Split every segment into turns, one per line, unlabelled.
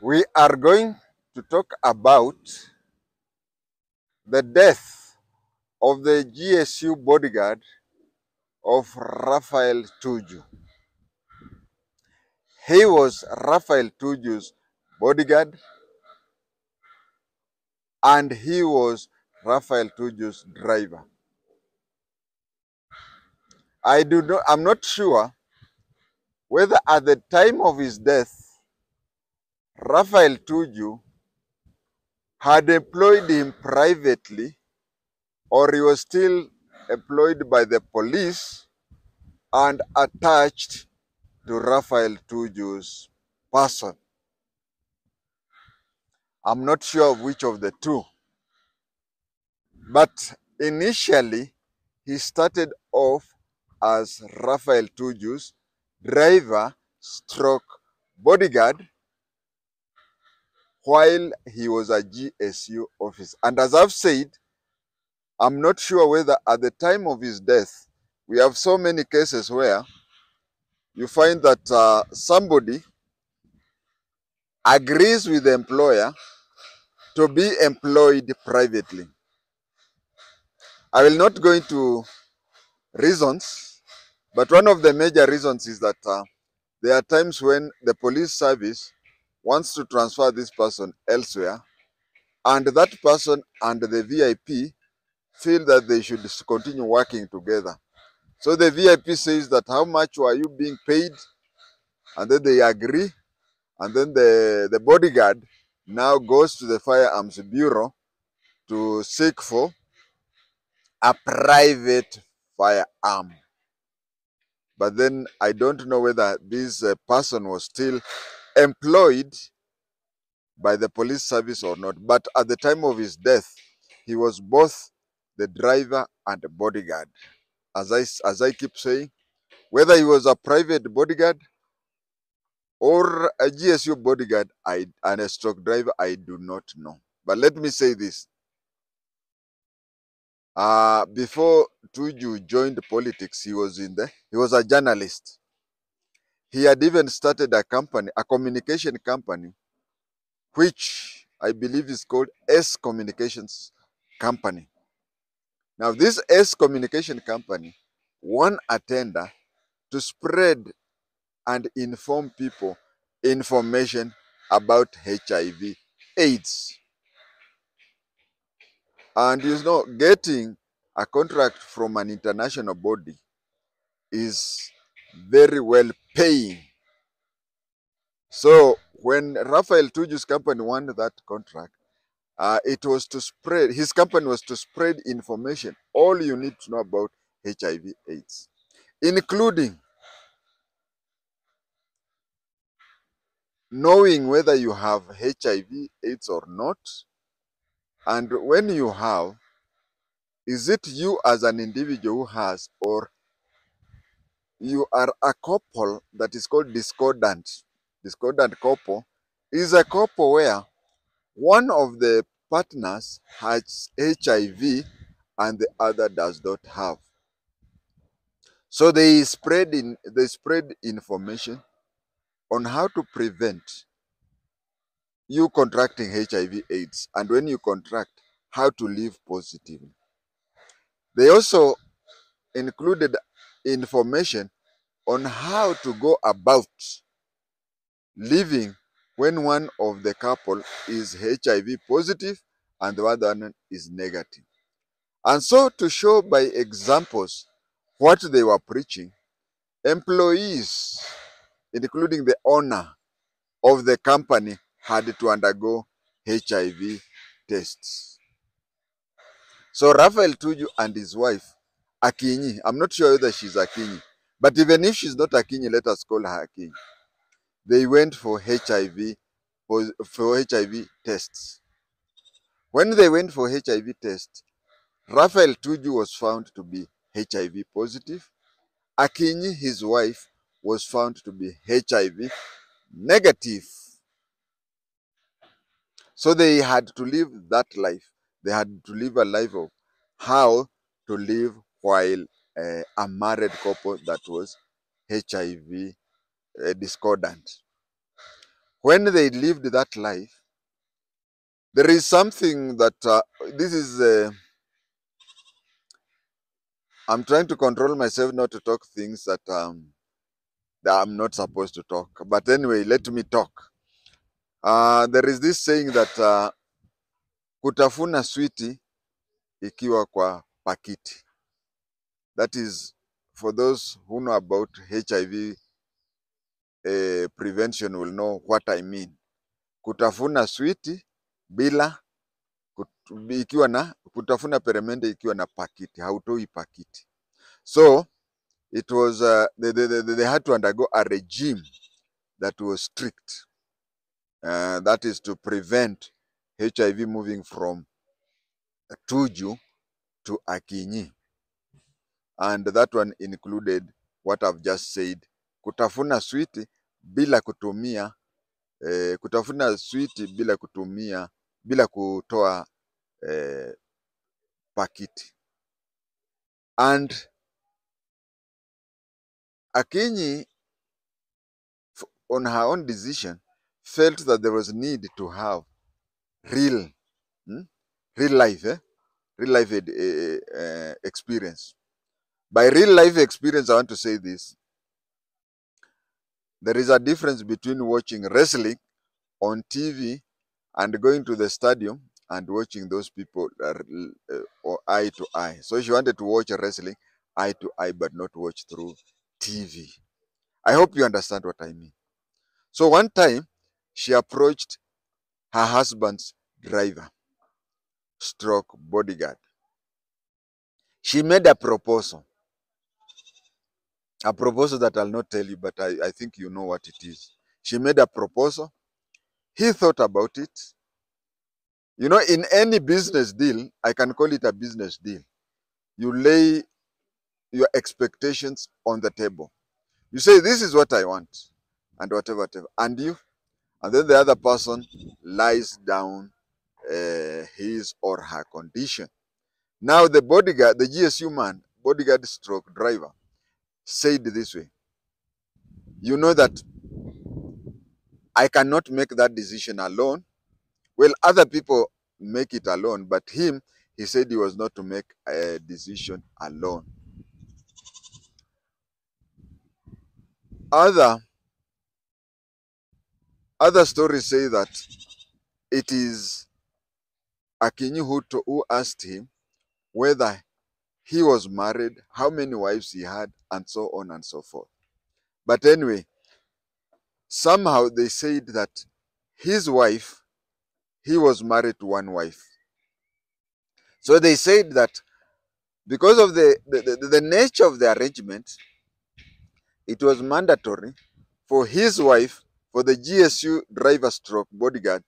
We are going to talk about the death of the GSU bodyguard of Raphael Tuju. He was Raphael Tuju's bodyguard and he was Raphael Tuju's driver. I do not, I'm not sure whether at the time of his death, Raphael Tuju had employed him privately or he was still employed by the police and attached to Raphael Tuju's person. I'm not sure of which of the two. But initially, he started off as Raphael Tuju's driver stroke bodyguard while he was a GSU officer. And as I've said, I'm not sure whether at the time of his death, we have so many cases where you find that uh, somebody agrees with the employer to be employed privately. I will not go into reasons, but one of the major reasons is that uh, there are times when the police service wants to transfer this person elsewhere, and that person and the VIP feel that they should continue working together. So the VIP says that how much were you being paid? And then they agree. And then the, the bodyguard now goes to the firearms bureau to seek for a private firearm. But then I don't know whether this uh, person was still employed by the police service or not. But at the time of his death, he was both the driver and bodyguard. As I, as I keep saying, whether he was a private bodyguard or a GSU bodyguard I, and a stroke driver, I do not know. But let me say this. Uh, before Tuju joined politics, he was in the, he was a journalist. He had even started a company, a communication company, which I believe is called Ace Communications Company. Now, this Ace Communication Company won a tender to spread and inform people information about HIV AIDS. And you know, getting a contract from an international body is very well paying. So when Raphael Tuju's company won that contract, uh, it was to spread, his company was to spread information, all you need to know about HIV AIDS, including knowing whether you have HIV AIDS or not, and when you have, is it you as an individual who has, or you are a couple that is called discordant. Discordant couple is a couple where one of the partners has HIV and the other does not have. So they spread in they spread information on how to prevent you contracting HIV AIDS and when you contract, how to live positively. They also included information on how to go about living when one of the couple is HIV positive and the other one is negative. And so to show by examples what they were preaching, employees, including the owner of the company, had to undergo HIV tests. So Raphael Tuju and his wife, Akinyi, I'm not sure whether she's Akinyi, but even if she's not Akinyi, let us call her Akinyi. They went for HIV for for HIV tests. When they went for HIV tests, Raphael Tuju was found to be HIV positive. Akinyi, his wife, was found to be HIV negative. So they had to live that life. They had to live a life of how to live while uh, a married couple that was HIV uh, discordant. when they lived that life, there is something that uh, this is. Uh, I'm trying to control myself not to talk things that um, that I'm not supposed to talk. But anyway, let me talk. Uh, there is this saying that uh, kutafuna switi ikiwa kwa pakiti. That is for those who know about HIV uh, prevention will know what I mean. Kutafuna switi bila ikiwa na kutafuna peremende ikiwa na pakiti, hautoi pakiti. So it was uh, they, they, they, they had to undergo a regime that was strict. Uh, that is to prevent HIV moving from Tuju to Akinyi. And that one included what I've just said. Kutafuna switi bila kutumia eh, kutafuna switi bila kutumia bila kutoa eh, pakiti. And Akinyi on her own decision felt that there was need to have real hmm, real life eh? real life ed- eh, eh, experience. By real life experience, I want to say this. There is a difference between watching wrestling on TV and going to the stadium and watching those people uh, uh, or eye to eye. So she wanted to watch wrestling eye to eye, but not watch through TV. I hope you understand what I mean. So one time, she approached her husband's driver, stroke bodyguard. She made a proposal, a proposal that I'll not tell you, but I, I think you know what it is. She made a proposal. He thought about it. You know, in any business deal, I can call it a business deal. You lay your expectations on the table. You say, This is what I want, and whatever, whatever. And you, and then the other person lies down uh, his or her condition. Now, the bodyguard, the GSU man, bodyguard stroke driver, said this way You know that I cannot make that decision alone. Well, other people make it alone, but him, he said he was not to make a decision alone. Other other stories say that it is Akinyi who, who asked him whether he was married, how many wives he had, and so on and so forth. But anyway, somehow they said that his wife, he was married to one wife. So they said that because of the, the, the, the nature of the arrangement, it was mandatory for his wife, for the GSU driver stroke bodyguard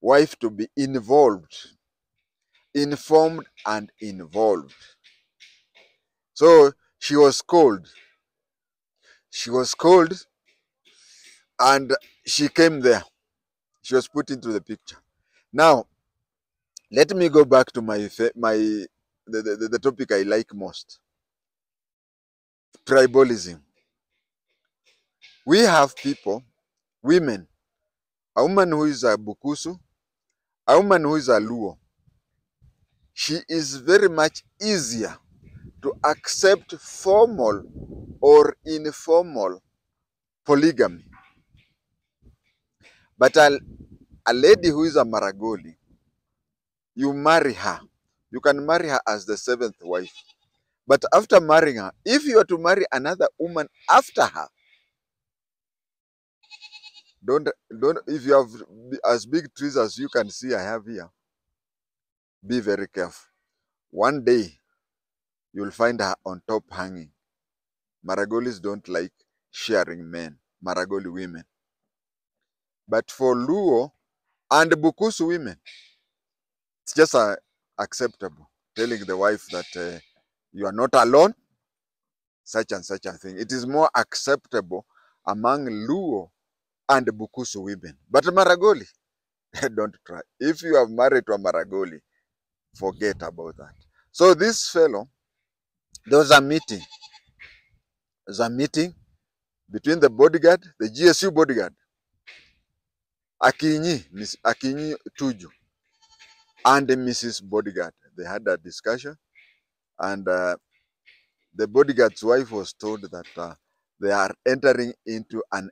wife to be involved, informed and involved. So she was called. She was called and she came there. She was put into the picture. Now, let me go back to my my the, the, the topic I like most. Tribalism. We have people, women, a woman who is a Bukusu, a woman who is a Luo. She is very much easier accept formal or informal polygamy. But a, a lady who is a Maragoli, you marry her. You can marry her as the seventh wife. But after marrying her, if you are to marry another woman after her, don't don't if you have as big trees as you can see I have here, be very careful. One day you'll find her on top hanging. Maragolis don't like sharing men, Maragoli women. But for Luo and Bukusu women, it's just uh, acceptable. Telling the wife that uh, you are not alone, such and such a thing. It is more acceptable among Luo and Bukusu women. But Maragoli, don't try. If you have married to a Maragoli, forget about that. So this fellow, there was a meeting. There was a meeting between the bodyguard, the GSU bodyguard, Akinyi, Miss Akinyi Tuju, and the Mrs. Bodyguard. They had a discussion, and uh, the bodyguard's wife was told that uh, they are entering into an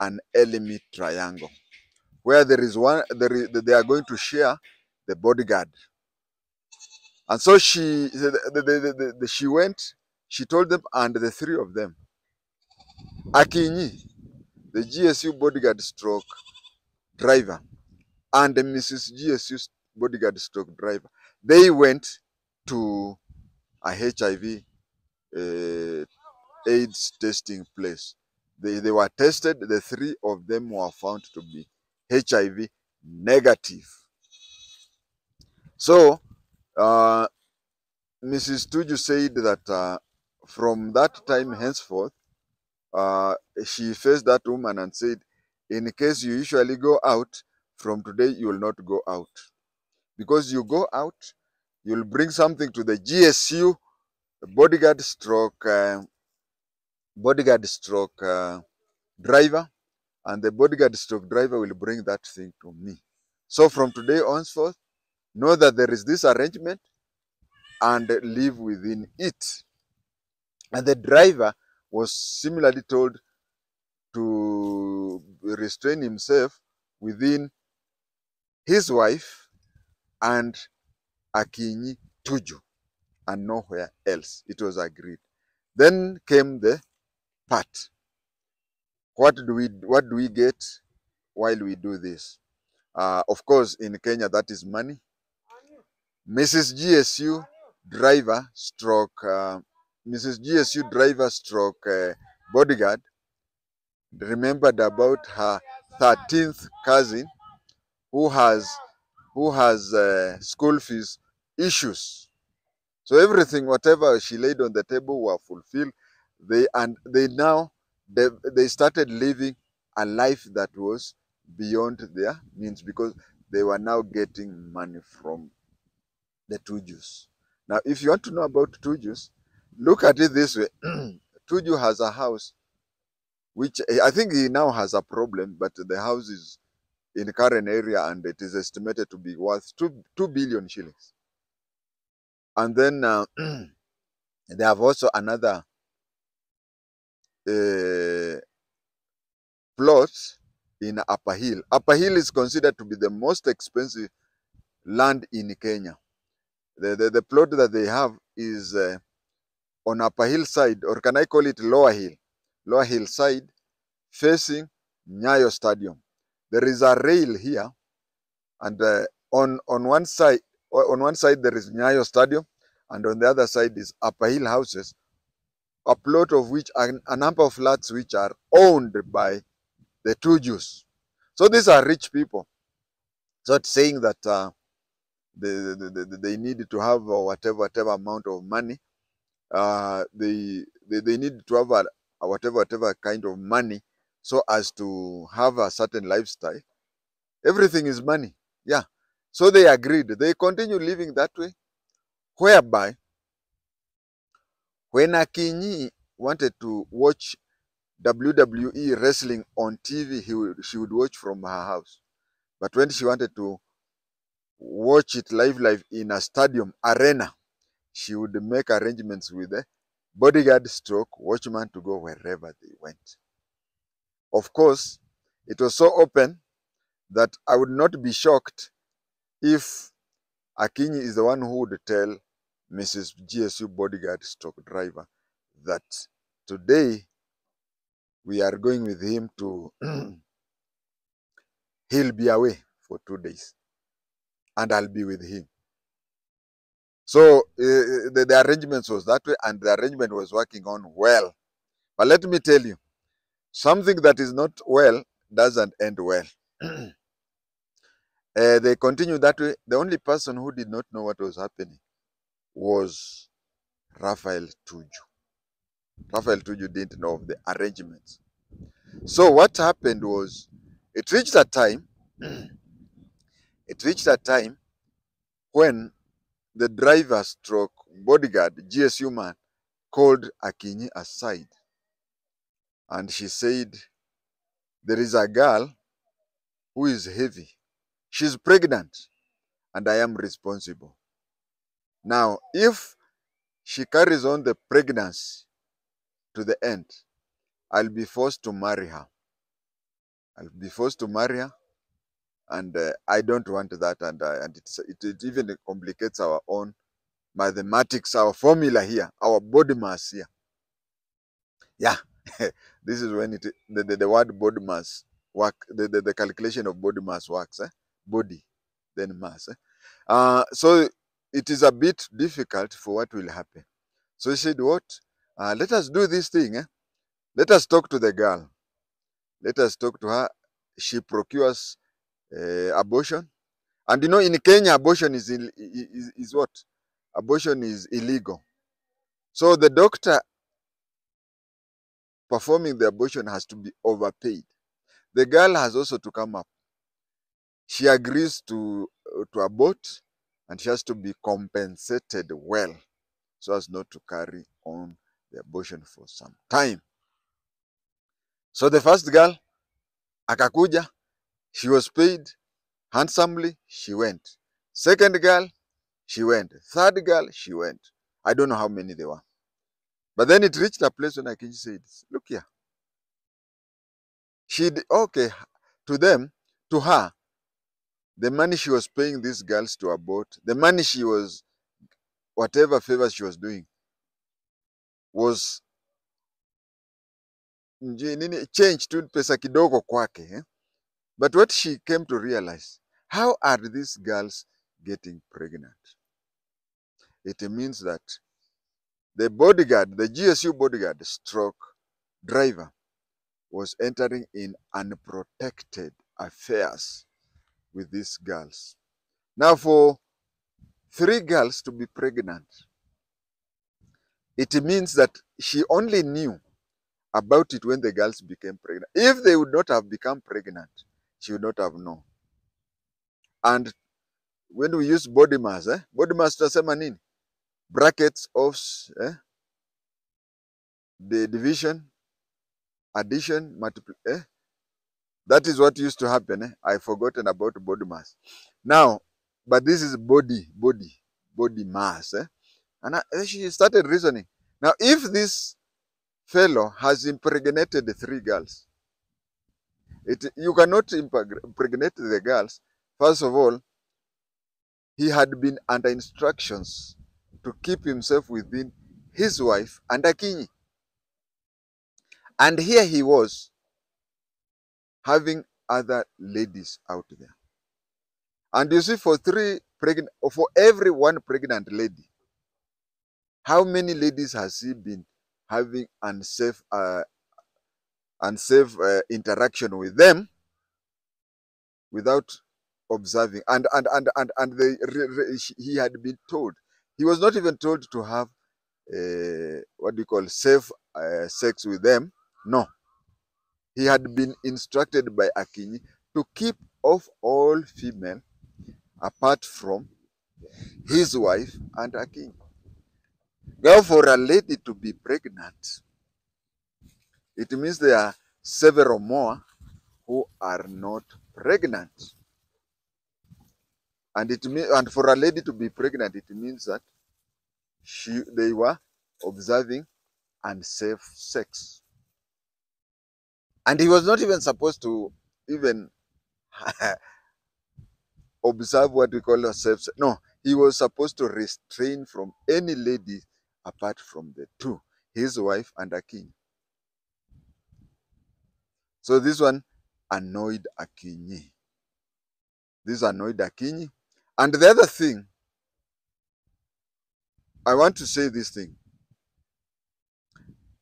an enemy triangle where there is one there is, they are going to share the bodyguard and so she the, the, the, she went she told them and the three of them akinyi the gsu bodyguard stroke driver and mrs gsu bodyguard stroke driver they went to a hiv uh, AIDS testing place. They, they were tested, the three of them were found to be HIV negative. So, uh, Mrs. Tuju said that uh, from that time henceforth, uh, she faced that woman and said, In case you usually go out, from today you will not go out. Because you go out, you'll bring something to the GSU bodyguard stroke, uh, bodyguard stroke uh, driver, and the bodyguard stroke driver will bring that thing to me. So from today onwards, know that there is this arrangement and live within it. And the driver was similarly told to restrain himself within his wife and Akinyi Tuju and nowhere else. It was agreed. Then came the part. What do we what do we get while we do this? Uh, of course, in Kenya, that is money. Mrs. GSU driver stroke, uh, Mrs. GSU driver stroke uh, bodyguard remembered about her 13th cousin who has who has uh, school fees issues. So everything, whatever she laid on the table, were fulfilled. They and they now they, they started living a life that was beyond their means because they were now getting money from the Tujus. Now, if you want to know about Tujus, look at it this way: Tuju has a house, which I think he now has a problem, but the house is in Karen area and it is estimated to be worth two two billion shillings. And then uh, they have also another uh, plot in Upper Hill. Upper Hill is considered to be the most expensive land in Kenya. The, the, the plot that they have is uh, on Upper hillside, or can I call it Lower Hill? Lower hillside facing Nyayo Stadium. There is a rail here, and uh, on on one side, on one side there is Nyayo Stadium, and on the other side is Upper Hill houses, a plot of which are a number of flats which are owned by the Tujus. So these are rich people. So it's saying that uh, they, they, they, need to have uh, whatever whatever amount of money. Uh, they, they they need to have a, whatever whatever kind of money so as to have a certain lifestyle. Everything is money. Yeah. So they agreed. They continue living that way, whereby when Akinyi wanted to watch WWE wrestling on TV, he she would watch from her house. But when she wanted to watch it live, live in a stadium arena, she would make arrangements with the bodyguard stroke watchman to go wherever they went. Of course, it was so open that I would not be shocked if Akinyi is the one who would tell Mrs. GSU bodyguard stroke driver that today we are going with him to he'll be away for two days and I'll be with him. So uh, the, the arrangements was that way and the arrangement was working on well. But let me tell you, something that is not well doesn't end well. Uh, they continued that way. The only person who did not know what was happening was Raphael Tuju. Raphael Tuju didn't know of the arrangements. So what happened was, it reached a time, it reached a time when the driver stroke bodyguard, GSU man, called Akinyi aside. And she said, there is a girl who is heavy. She's pregnant and I am responsible. Now, if she carries on the pregnancy to the end, I'll be forced to marry her. I'll be forced to marry her, and uh, I don't want that. And uh, and it, it even complicates our own mathematics, our formula here, our body mass here. Yeah, this is when it the, the, the word body mass work the, the, the calculation of body mass works. Eh? Body, then mass. Eh? Uh, so it is a bit difficult for what will happen. So he said, What? Uh, let us do this thing. Eh? Let us talk to the girl. Let us talk to her. She procures uh, abortion. And you know, in Kenya, abortion is, is, is what? Abortion is illegal. So the doctor performing the abortion has to be overpaid. The girl has also to come up. She agrees to, to abort and she has to be compensated well so as not to carry on the abortion for some time. So the first girl akakuja, she was paid handsomely, she went. Second girl, she went. Third girl, she went. I don't know how many there were. But then it reached a place when Akinyi said, Look here. She, okay, to them, to her, the money she was paying these girls to abort, the money she was, whatever favors she was doing, was nini, change tu pesa kidogo kwake. Eh? But what she came to realize, how are these girls getting pregnant? It means that the bodyguard, the GSU bodyguard stroke driver, was entering in unprotected affairs with these girls. Now, for three girls to be pregnant, it means that she only knew about it when the girls became pregnant. If they would not have become pregnant, she would not have known. And when we use body mass, eh? body mass tunasema nini? Brackets of eh? the division, addition, multiply. Eh? That is what used to happen. Eh? I forgotten about body mass. Now, but this is body, body, body mass. Eh? And I, eh, she started reasoning. Now, if this fellow has impregnated the three girls, it, you cannot impregnate the girls. First of all, he had been under instructions to keep himself within his wife and Akinyi. And here he was having other ladies out there. And you see, for three pregnant, for every one pregnant lady, how many ladies has he been having unsafe, uh, unsafe uh, interaction with them without observing? And and and and and they, re- re- he had been told. He was not even told to have uh, what do you call safe uh, sex with them. No, he had been instructed by Akinyi to keep off all female apart from his wife and Akinyi. Now, for a lady to be pregnant, it means there are several more who are not pregnant. And it and for a lady to be pregnant, it means that she they were observing unsafe sex. And he was not even supposed to even observe what we call a safe sex. No, he was supposed to restrain from any lady apart from the two, his wife and Akinyi. So this one annoyed Akinyi. This annoyed Akinyi. And the other thing, I want to say this thing.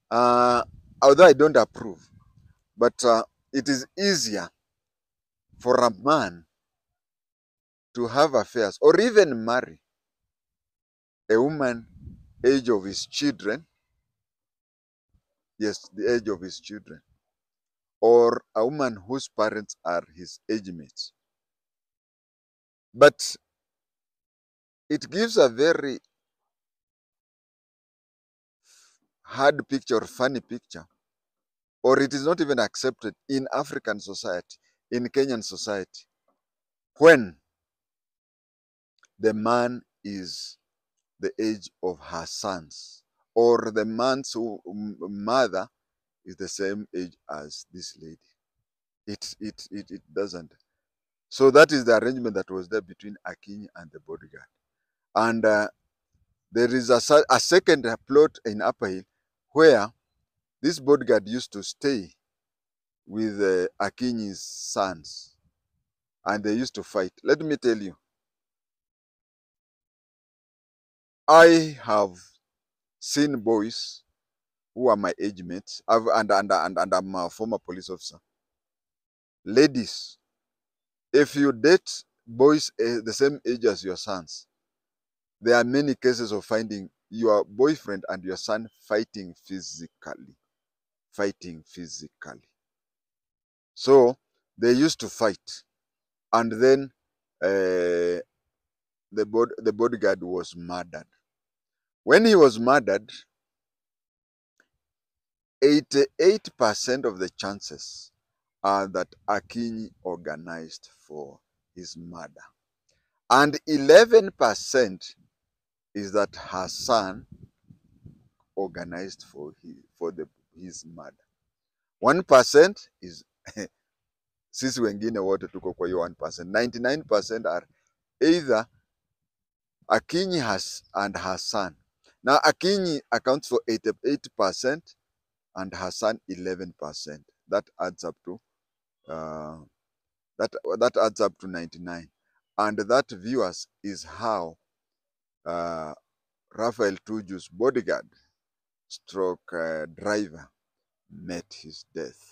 Uh, although I don't approve, but uh, it is easier for a man to have affairs or even marry a woman age of his children yes the age of his children or a woman whose parents are his age mates. But it gives a very hard picture or funny picture or it is not even accepted in african society in Kenyan society when the man is the age of her sons or the man's mother is the same age as this lady. It, it, it, it doesn't. So that is the arrangement that was there between Akinyi and the bodyguard. And uh, there is a, a second plot in Upper Hill where this bodyguard used to stay with uh, Akinyi's sons and they used to fight. Let me tell you, I have seen boys who are my age mates, I've, and, and, and, and I'm a former police officer. Ladies, if you date boys eh, the same age as your sons, there are many cases of finding your boyfriend and your son fighting physically. Fighting physically. So they used to fight, and then uh, the, bod- the bodyguard was murdered. When he was murdered, 88% of the chances are that Akinyi organized for his murder. And 11% is that her son organized for his, for the, his murder. 1% is sisi wengine wote tuko kwa hiyo 1%. 99% are either Akinyi has, and her son. Now Akinyi accounts for 88% and her son 11%. That adds up to uh, that that adds up to 99. And that viewers is how uh, Raphael Tuju's bodyguard stroke uh, driver met his death.